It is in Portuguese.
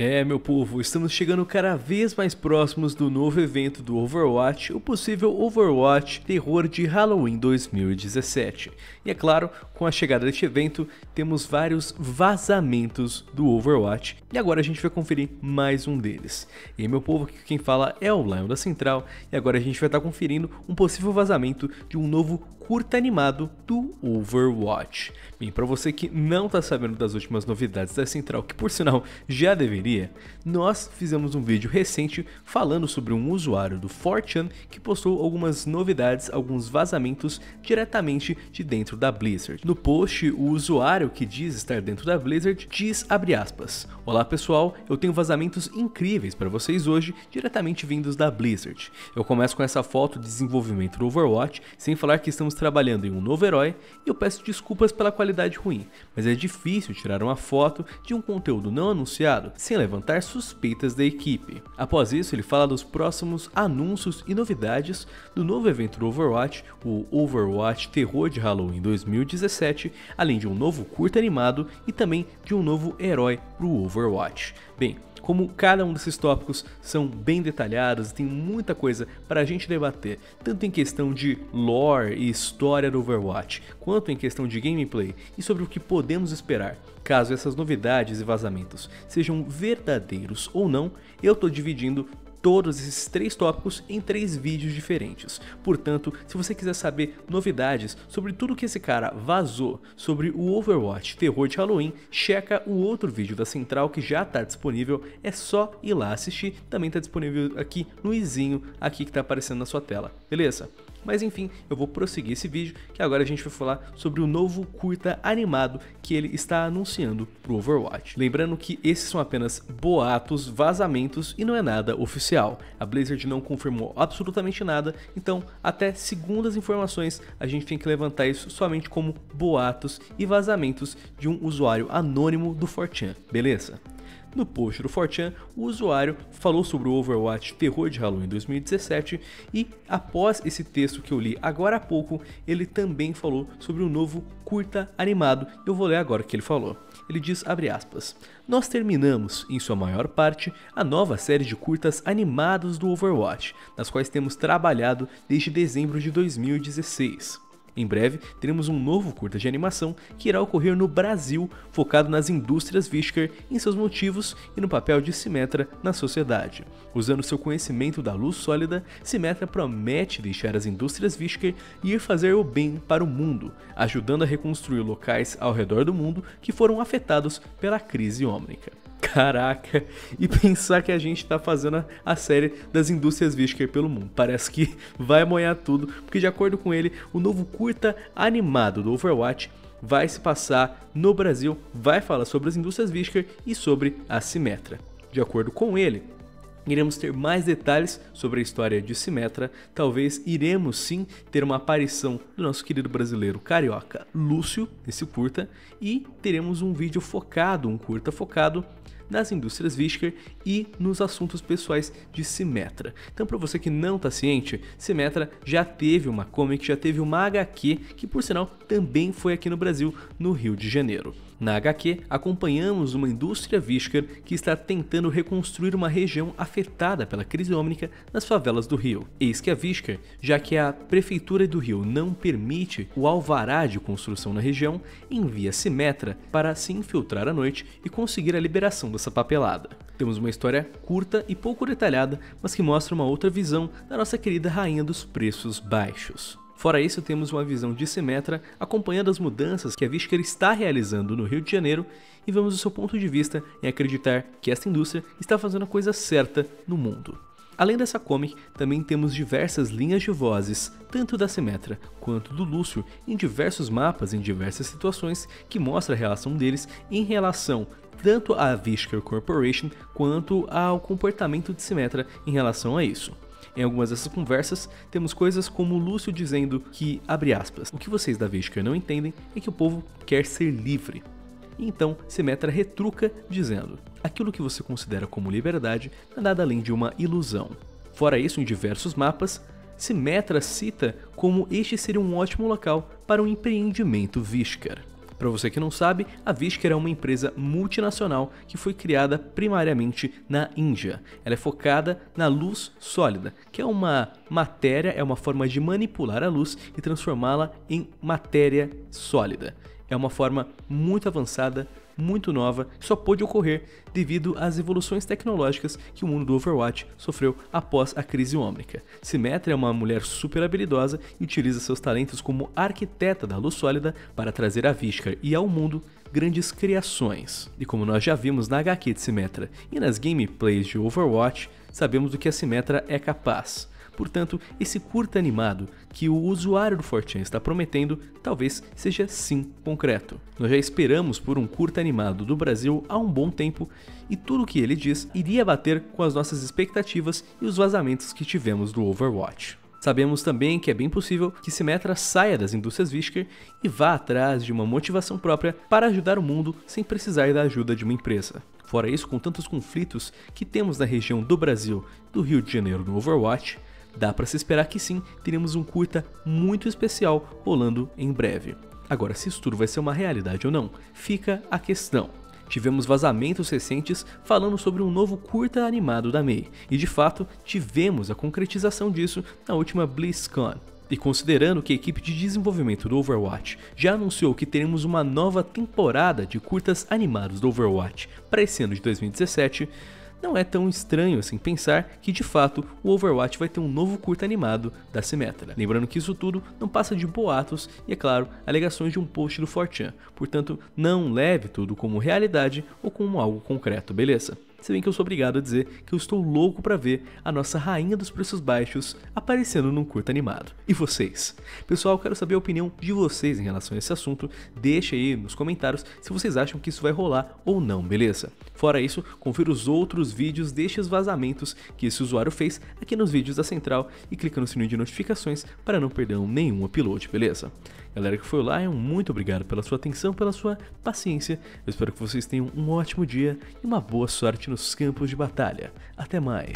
É, meu povo, estamos chegando cada vez mais próximos do novo evento do Overwatch, o possível Overwatch Terror de Halloween 2017. E é claro, com a chegada deste evento, temos vários vazamentos do Overwatch, e agora a gente vai conferir mais um deles. E meu povo, aqui quem fala é o Lion da Central, e agora a gente vai estar conferindo um possível vazamento de um novo curta animado do Overwatch. Bem, para você que não está sabendo das últimas novidades da Central, que por sinal já deveria, nós fizemos um vídeo recente falando sobre um usuário do 4chan que postou algumas novidades, alguns vazamentos diretamente de dentro da Blizzard. No post, o usuário que diz estar dentro da Blizzard diz abre aspas: Olá pessoal, eu tenho vazamentos incríveis para vocês hoje, diretamente vindos da Blizzard. Eu começo com essa foto de desenvolvimento do Overwatch, sem falar que estamos trabalhando em um novo herói e eu peço desculpas pela qualidade ruim, mas é difícil tirar uma foto de um conteúdo não anunciado sem levantar suspeitas da equipe. Após isso, ele fala dos próximos anúncios e novidades do novo evento do Overwatch, o Overwatch Terror de Halloween 2017, além de um novo curto animado e também de um novo herói para o Overwatch. Bem, como cada um desses tópicos são bem detalhados, tem muita coisa para a gente debater, tanto em questão de lore e história do Overwatch, quanto em questão de gameplay e sobre o que podemos esperar. Caso essas novidades e vazamentos sejam verdadeiros ou não, eu estou dividindo todos esses três tópicos em três vídeos diferentes. Portanto, se você quiser saber novidades sobre tudo que esse cara vazou sobre o Overwatch Terror de Halloween, checa o outro vídeo da Central que já está disponível, é só ir lá assistir, também está disponível aqui no izinho aqui que está aparecendo na sua tela, beleza? Mas enfim, eu vou prosseguir esse vídeo, que agora a gente vai falar sobre o novo curta animado que ele está anunciando pro Overwatch. Lembrando que esses são apenas boatos, vazamentos e não é nada oficial. A Blizzard não confirmou absolutamente nada, então até segundas informações a gente tem que levantar isso somente como boatos e vazamentos de um usuário anônimo do 4chan, beleza? No post do 4chan, o usuário falou sobre o Overwatch Terror de Halloween 2017 e após esse texto que eu li agora há pouco, ele também falou sobre o novo curta animado. Eu vou ler agora o que ele falou. Ele diz, abre aspas, Nós terminamos, em sua maior parte, a nova série de curtas animados do Overwatch, nas quais temos trabalhado desde dezembro de 2016. Em breve, teremos um novo curta de animação que irá ocorrer no Brasil, focado nas indústrias Visker, em seus motivos e no papel de Simetra na sociedade. Usando seu conhecimento da luz sólida, Simetra promete deixar as indústrias Visker e ir fazer o bem para o mundo, ajudando a reconstruir locais ao redor do mundo que foram afetados pela crise ômnica. Caraca, e pensar que a gente tá fazendo a série das indústrias Visker pelo mundo. Parece que vai moer tudo, porque de acordo com ele, o novo curta animado do Overwatch vai se passar no Brasil, vai falar sobre as indústrias Visker e sobre a Simetra. De acordo com ele, iremos ter mais detalhes sobre a história de Simetra, talvez iremos sim ter uma aparição do nosso querido brasileiro carioca Lúcio nesse curta e teremos um vídeo focado, um curta focado nas indústrias Visker e nos assuntos pessoais de Simetra. Então, para você que não está ciente, Simetra já teve uma comic, já teve uma HQ, que por sinal também foi aqui no Brasil, no Rio de Janeiro. Na HQ, acompanhamos uma indústria Visker que está tentando reconstruir uma região afetada pela crise ômnica nas favelas do Rio. Eis que a Visker, já que a prefeitura do Rio não permite o alvará de construção na região, envia Simetra para se infiltrar à noite e conseguir a liberação dessa papelada. Temos uma história curta e pouco detalhada, mas que mostra uma outra visão da nossa querida rainha dos preços baixos. Fora isso, temos uma visão de Simetra acompanhando as mudanças que a Visker está realizando no Rio de Janeiro e vemos o seu ponto de vista em acreditar que esta indústria está fazendo a coisa certa no mundo. Além dessa comic, também temos diversas linhas de vozes, tanto da Simetra quanto do Lúcio, em diversos mapas em diversas situações que mostra a relação deles em relação tanto à Visker Corporation quanto ao comportamento de Simetra em relação a isso. Em algumas dessas conversas, temos coisas como Lúcio dizendo que, abre aspas, o que vocês da Vishka não entendem é que o povo quer ser livre. Então, Simetra retruca dizendo, aquilo que você considera como liberdade é nada além de uma ilusão. Fora isso, em diversos mapas, Simetra cita como este seria um ótimo local para um empreendimento Vishkar. Para você que não sabe, a Visker é uma empresa multinacional que foi criada primariamente na Índia. Ela é focada na luz sólida, que é uma matéria, é uma forma de manipular a luz e transformá-la em matéria sólida. É uma forma muito avançada muito nova que só pôde ocorrer devido às evoluções tecnológicas que o mundo do Overwatch sofreu após a crise ômnica. Symmetra é uma mulher super habilidosa e utiliza seus talentos como arquiteta da luz sólida para trazer a Vishkar e ao mundo grandes criações. E como nós já vimos na HQ de Symmetra e nas gameplays de Overwatch, sabemos do que a Symmetra é capaz. Portanto, esse curta animado que o usuário do Fortran está prometendo talvez seja sim concreto. Nós já esperamos por um curta animado do Brasil há um bom tempo e tudo o que ele diz iria bater com as nossas expectativas e os vazamentos que tivemos do Overwatch. Sabemos também que é bem possível que Symmetra saia das indústrias Visker e vá atrás de uma motivação própria para ajudar o mundo sem precisar da ajuda de uma empresa. Fora isso, com tantos conflitos que temos na região do Brasil, do Rio de Janeiro no Overwatch, dá para se esperar que sim, teremos um curta muito especial rolando em breve. Agora, se isso tudo vai ser uma realidade ou não, fica a questão. Tivemos vazamentos recentes falando sobre um novo curta animado da Mei, e de fato tivemos a concretização disso na última BlizzCon. E considerando que a equipe de desenvolvimento do Overwatch já anunciou que teremos uma nova temporada de curtas animados do Overwatch para esse ano de 2017, não é tão estranho assim pensar que de fato o Overwatch vai ter um novo curta animado da Symmetra. Lembrando que isso tudo não passa de boatos e, é claro, alegações de um post do Fortran, portanto não leve tudo como realidade ou como algo concreto, beleza? Se bem que eu sou obrigado a dizer que eu estou louco para ver a nossa rainha dos preços baixos aparecendo num curto animado. E vocês? Pessoal, quero saber a opinião de vocês em relação a esse assunto. Deixa aí nos comentários se vocês acham que isso vai rolar ou não, beleza? Fora isso, confira os outros vídeos destes vazamentos que esse usuário fez aqui nos vídeos da Central e clica no sininho de notificações para não perder nenhum upload, beleza? Galera que foi lá, muito obrigado pela sua atenção, pela sua paciência. Eu espero que vocês tenham um ótimo dia e uma boa sorte nos campos de batalha. Até mais!